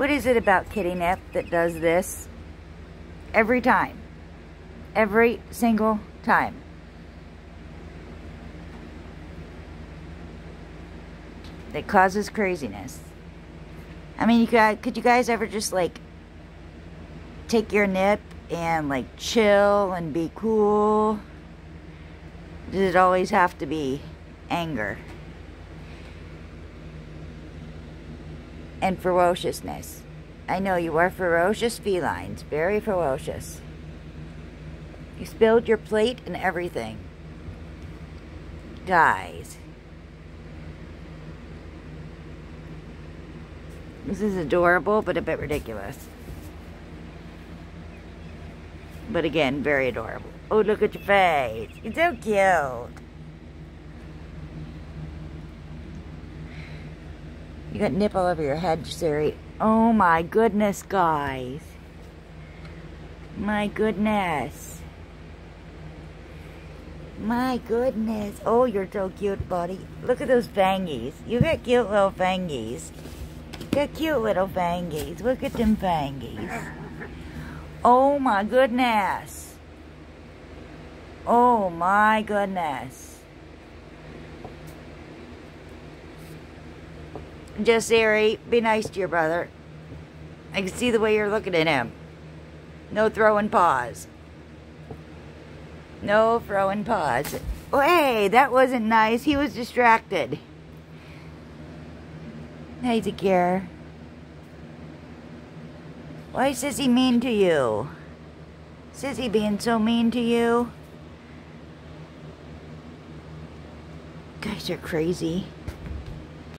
What is it about Kitty Nip that does this? Every time. Every single time. That causes craziness. I mean, you could you guys ever just like take your nip and like chill and be cool? Does it always have to be anger? And ferociousness. I know you are ferocious felines, very ferocious. You spilled your plate and everything. Guys. This is adorable, but a bit ridiculous. But again, very adorable. Oh, look at your face. You're so cute. You got nip all over your head, Siri. Oh my goodness, guys. My goodness. My goodness. Oh, you're so cute, buddy. Look at those fangies. You got cute little fangies. You got cute little fangies. Look at them fangies. Oh my goodness. Oh my goodness. Just Siri, be nice to your brother. I can see the way you're looking at him. No throwing paws. No throwing paws. Oh, hey, that wasn't nice. He was distracted. Hey, Zakir. Why is Sissy mean to you? Sissy being so mean to you? Guys are crazy.